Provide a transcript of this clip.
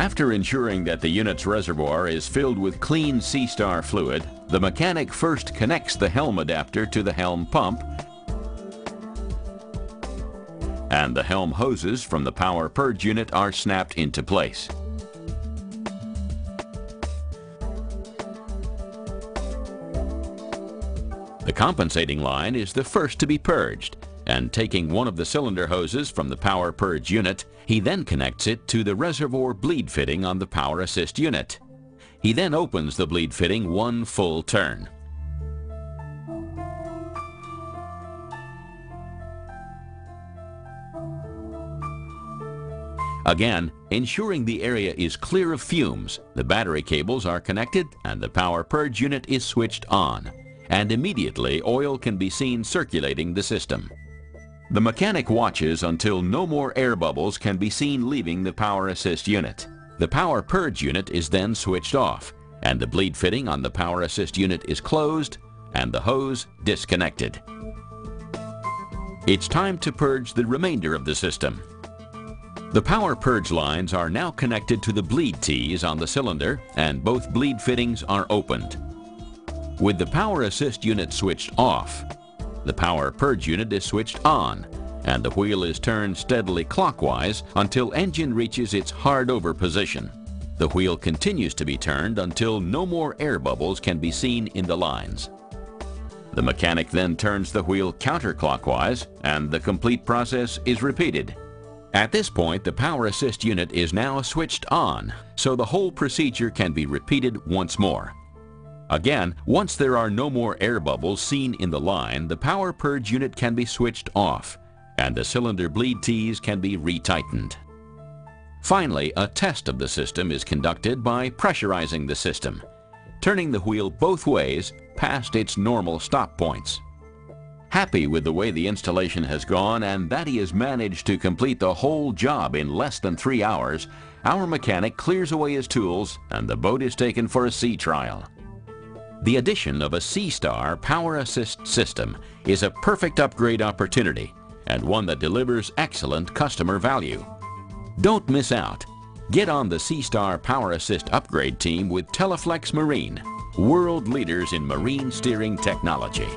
After ensuring that the unit's reservoir is filled with clean SeaStar fluid, the mechanic first connects the helm adapter to the helm pump and the helm hoses from the power purge unit are snapped into place. The compensating line is the first to be purged, and taking one of the cylinder hoses from the power purge unit, he then connects it to the reservoir bleed fitting on the power assist unit. He then opens the bleed fitting one full turn. Again, ensuring the area is clear of fumes, the battery cables are connected and the power purge unit is switched on. And immediately oil can be seen circulating the system. The mechanic watches until no more air bubbles can be seen leaving the power assist unit. The power purge unit is then switched off and the bleed fitting on the power assist unit is closed and the hose disconnected. It's time to purge the remainder of the system. The power purge lines are now connected to the bleed tees on the cylinder and both bleed fittings are opened. With the power assist unit switched off, the power purge unit is switched on and the wheel is turned steadily clockwise until engine reaches its hard over position. The wheel continues to be turned until no more air bubbles can be seen in the lines. The mechanic then turns the wheel counterclockwise and the complete process is repeated. At this point, the power assist unit is now switched on, so the whole procedure can be repeated once more. Again, once there are no more air bubbles seen in the line, the power purge unit can be switched off, and the cylinder bleed tees can be retightened. Finally, a test of the system is conducted by pressurizing the system, turning the wheel both ways past its normal stop points. Happy with the way the installation has gone and that he has managed to complete the whole job in less than three hours, our mechanic clears away his tools and the boat is taken for a sea trial. The addition of a SeaStar Power Assist system is a perfect upgrade opportunity and one that delivers excellent customer value. Don't miss out. Get on the SeaStar Power Assist upgrade team with Teleflex Marine, world leaders in marine steering technology.